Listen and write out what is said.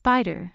spider.